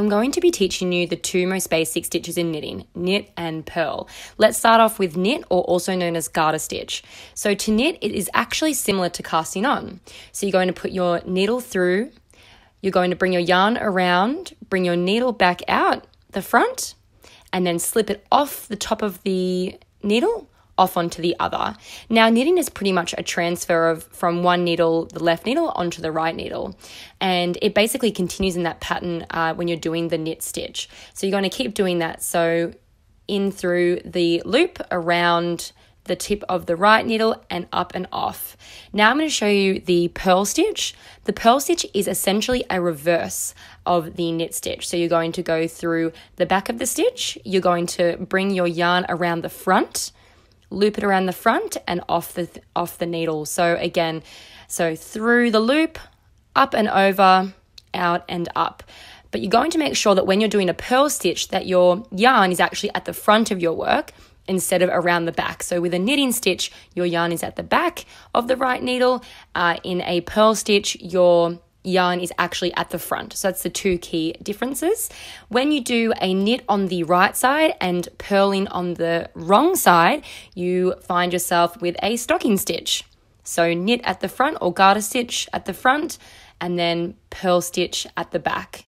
I'm going to be teaching you the two most basic stitches in knitting, knit and purl. Let's start off with knit or also known as garter stitch. So to knit, it is actually similar to casting on. So you're going to put your needle through, you're going to bring your yarn around, bring your needle back out the front, and then slip it off the top of the needle off onto the other. Now, knitting is pretty much a transfer of from one needle, the left needle, onto the right needle. And it basically continues in that pattern uh, when you're doing the knit stitch. So you're going to keep doing that. So in through the loop around the tip of the right needle and up and off. Now I'm going to show you the purl stitch. The purl stitch is essentially a reverse of the knit stitch. So you're going to go through the back of the stitch, you're going to bring your yarn around the front, loop it around the front and off the off the needle. So again, so through the loop, up and over, out and up. But you're going to make sure that when you're doing a purl stitch that your yarn is actually at the front of your work instead of around the back. So with a knitting stitch, your yarn is at the back of the right needle. Uh, in a purl stitch, your yarn is actually at the front. So that's the two key differences. When you do a knit on the right side and purling on the wrong side, you find yourself with a stocking stitch. So knit at the front or garter stitch at the front and then purl stitch at the back.